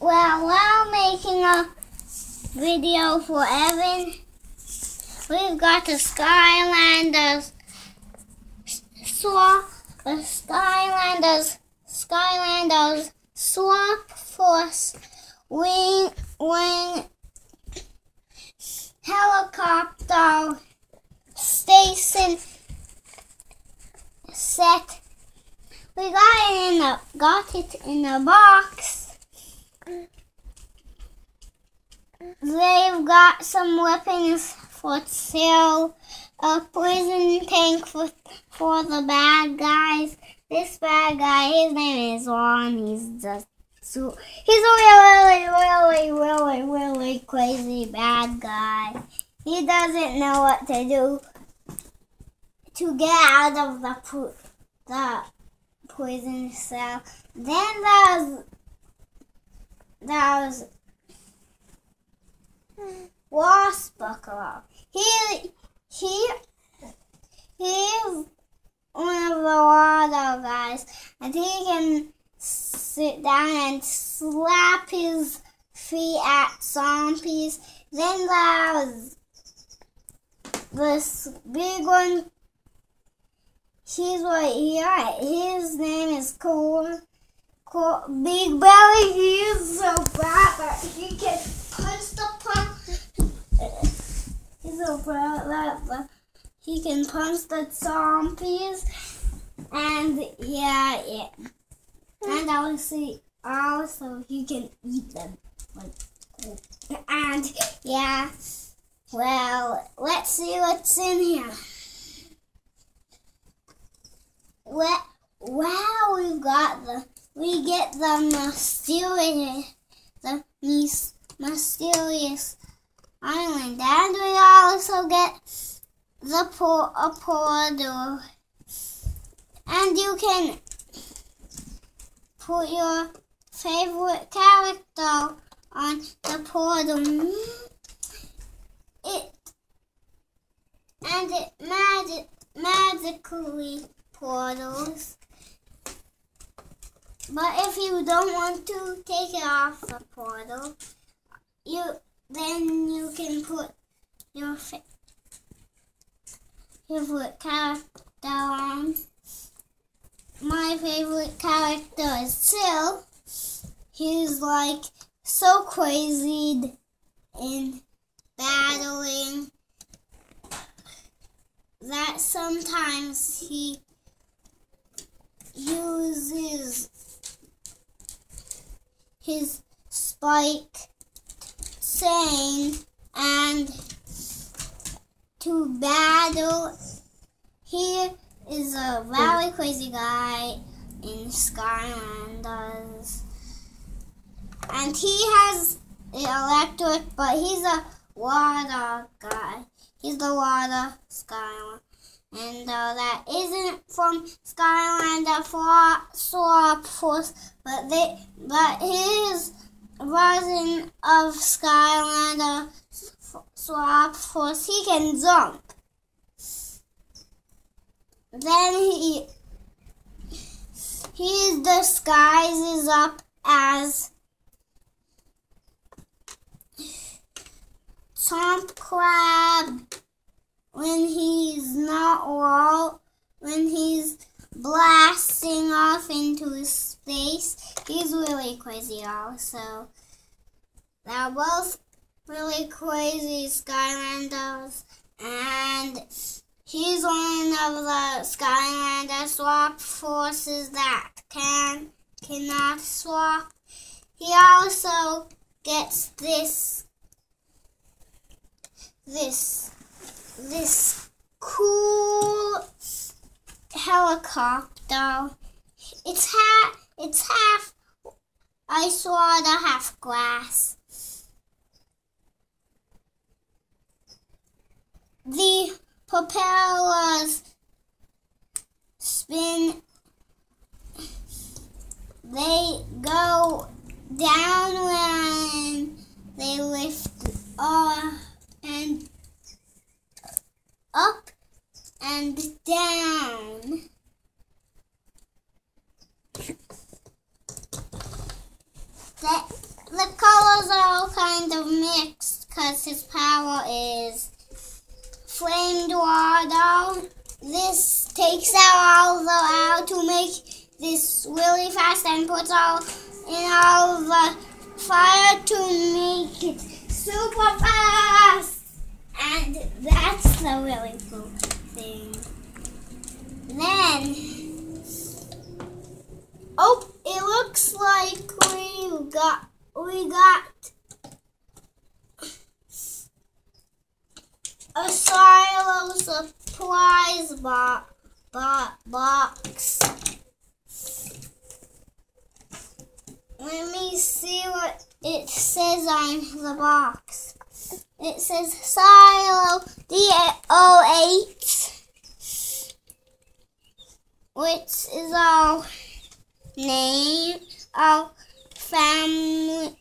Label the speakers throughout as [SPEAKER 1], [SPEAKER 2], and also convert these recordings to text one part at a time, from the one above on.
[SPEAKER 1] Well, while making a video for Evan, we've got the Skylanders swap, the Skylanders, Skylanders swap force wing, wing helicopter station set. We got it in a got it in a box. They've got some weapons for sale. A poison tank for for the bad guys. This bad guy, his name is Ron. He's just so he's a really, really, really, really crazy bad guy. He doesn't know what to do to get out of the the poison cell. Then there's there's Wash Buckler. He he he's one of the water guys, and he can sit down and slap his feet at zombies. Then there's this big one. He's right here. His name is Cool. Big Belly. He is so bad he can punch the punch. He's so bad that he can punch the zombies. And yeah, yeah. And also, also he can eat them. And yeah. Well, let's see what's in here. What? wow, we've got the we get the mysterious the mysterious island, and we also get the portal, and you can put your favorite character on the portal. It and it magic magically portals. But if you don't want to take it off the portal, you then you can put your fa- favorite character on. My favorite character is Sil. He's like so crazy in battling that sometimes he uses his spike saying and to battle he is a very crazy guy in Skylanders and he has electric but he's a water guy. He's the water Skylander and uh, that isn't from Skylander for Swap Force, but they but his version of Skylander Swap Force, he can jump. Then he he disguises up as Chomp Crab when he's not well, when he's blasting off into space. He's really crazy also. They're both really crazy Skylanders and he's one of the Skylander swap forces that can cannot swap. He also gets this this this cool helicopter. It's half it's half ice water, half glass. The propellers spin they go down when they lift uh, and up and down. That the colors are all kind of mixed because his power is flamed water. This takes out all the air to make this really fast and puts all in all the fire to make it super fast. And that's the really cool thing. Then, oh, it looks like we got we got a silo supplies bo- bo- box. Let me see what it says on the box. It says Silo D08, which is our name, our family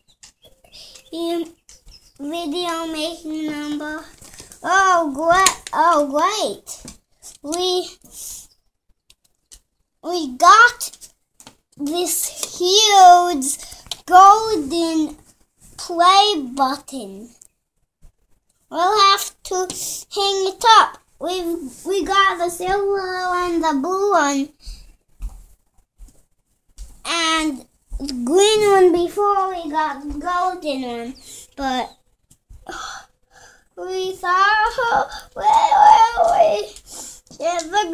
[SPEAKER 1] video making number. Oh, great! Oh, great! We we got this huge golden play button. We'll have to hang it up. We've we got the silver and the blue one. And the green one before we got the golden one, but we thought where were we? Get the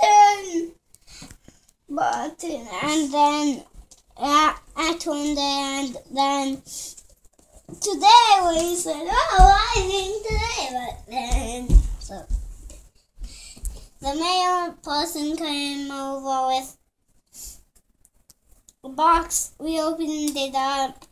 [SPEAKER 1] golden button. And then uh, at one day and then today we said, oh, I think today, but then so the mail person came over with a box. We opened it up